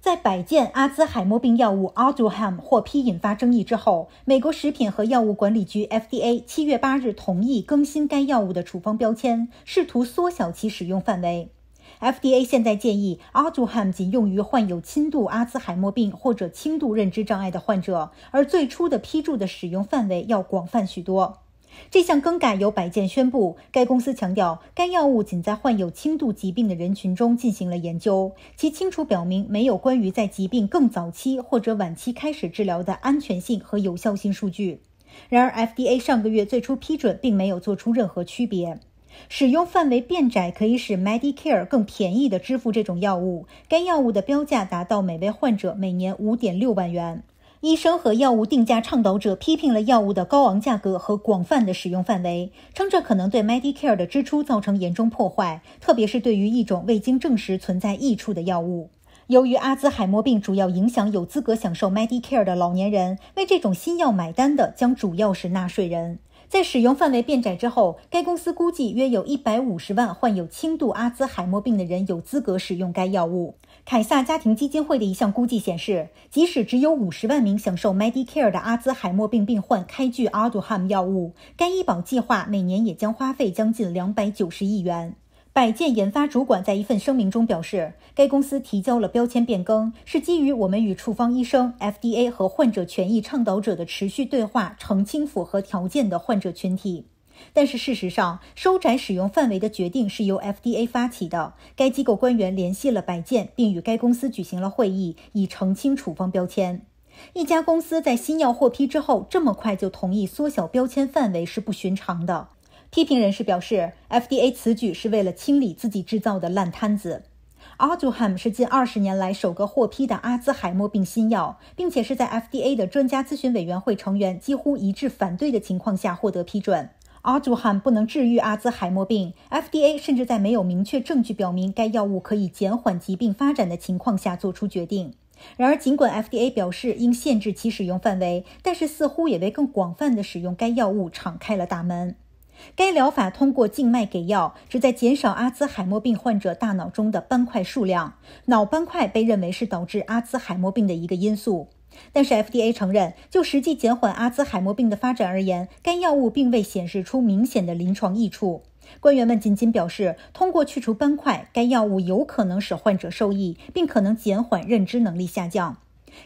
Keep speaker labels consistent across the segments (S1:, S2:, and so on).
S1: 在百健阿兹海默病药物 Aduhelm 获批引发争议之后，美国食品和药物管理局 FDA 七月八日同意更新该药物的处方标签，试图缩小其使用范围。FDA 现在建议 Aduhelm 仅用于患有轻度阿兹海默病或者轻度认知障碍的患者，而最初的批注的使用范围要广泛许多。这项更改由百健宣布，该公司强调，该药物仅在患有轻度疾病的人群中进行了研究，其清楚表明没有关于在疾病更早期或者晚期开始治疗的安全性和有效性数据。然而，FDA 上个月最初批准并没有做出任何区别。使用范围变窄可以使 Medicare 更便宜地支付这种药物，该药物的标价达到每位患者每年5.6万元。医生和药物定价倡导者批评了药物的高昂价格和广泛的使用范围，称这可能对 Medicare 的支出造成严重破坏，特别是对于一种未经证实存在益处的药物。由于阿兹海默病主要影响有资格享受 Medicare 的老年人，为这种新药买单的将主要是纳税人。在使用范围变窄之后，该公司估计约有一百五十万患有轻度阿兹海默病的人有资格使用该药物。凯撒家庭基金会的一项估计显示，即使只有五十万名享受 Medicare 的阿兹海默病病患开具阿杜汉药物，该医保计划每年也将花费将近两百九十亿元。百健研发主管在一份声明中表示，该公司提交了标签变更，是基于我们与处方医生、FDA 和患者权益倡导者的持续对话，澄清符合条件的患者群体。但是事实上，收窄使用范围的决定是由 FDA 发起的。该机构官员联系了百健，并与该公司举行了会议，以澄清处方标签。一家公司在新药获批之后这么快就同意缩小标签范围是不寻常的。批评人士表示，FDA 此举是为了清理自己制造的烂摊子。Aduhelm 是近二十年来首个获批的阿兹海默病新药，并且是在 FDA 的专家咨询委员会成员几乎一致反对的情况下获得批准。Aduhelm 不能治愈阿兹海默病，FDA 甚至在没有明确证据表明该药物可以减缓疾病发展的情况下做出决定。然而，尽管 FDA 表示应限制其使用范围，但是似乎也为更广泛的使用该药物敞开了大门。该疗法通过静脉给药，旨在减少阿兹海默病患者大脑中的斑块数量。脑斑块被认为是导致阿兹海默病的一个因素。但是 FDA 承认，就实际减缓阿兹海默病的发展而言，该药物并未显示出明显的临床益处。官员们仅仅表示，通过去除斑块，该药物有可能使患者受益，并可能减缓认知能力下降。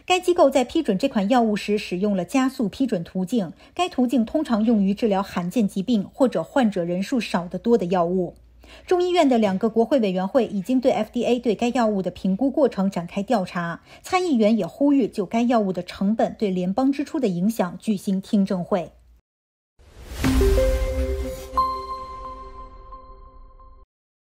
S1: 该机构在批准这款药物时使用了加速批准途径，该途径通常用于治疗罕见疾病或者患者人数少得多的药物。众议院的两个国会委员会已经对 FDA 对该药物的评估过程展开调查，参议员也呼吁就该药物的成本对联邦支出的影响举行听证会。